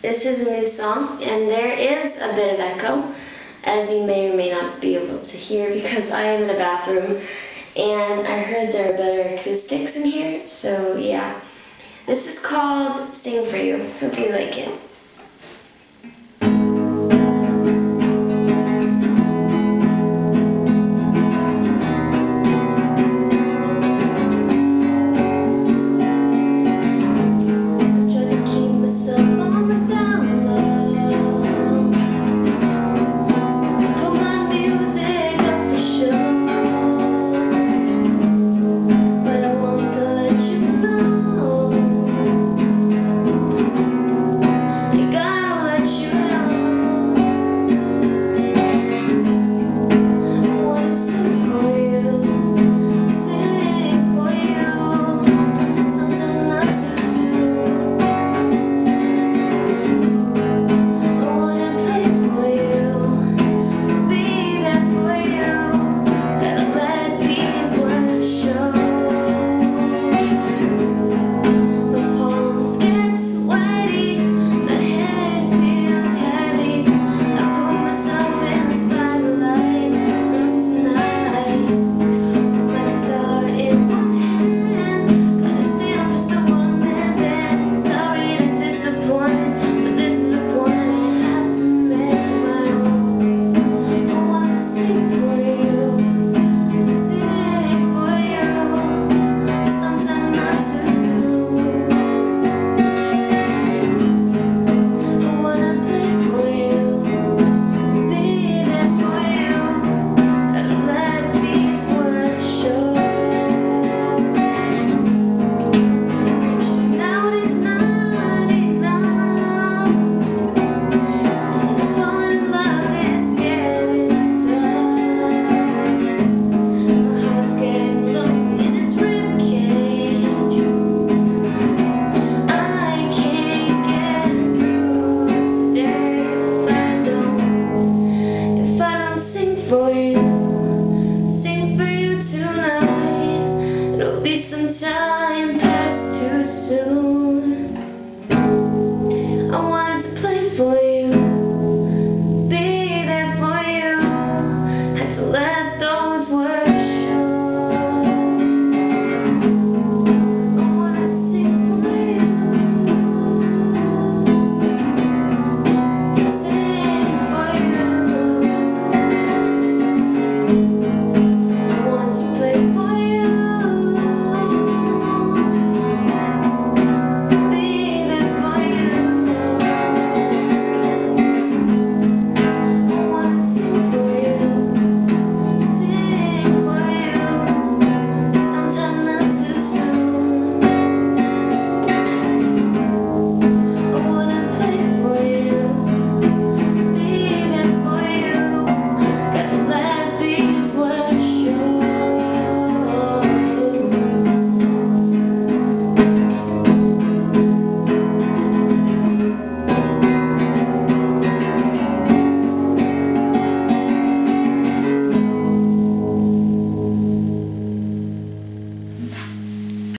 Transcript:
This is a new song, and there is a bit of echo, as you may or may not be able to hear because I am in a bathroom, and I heard there are better acoustics in here, so yeah. This is called Sing For You. Hope you like it. be some time.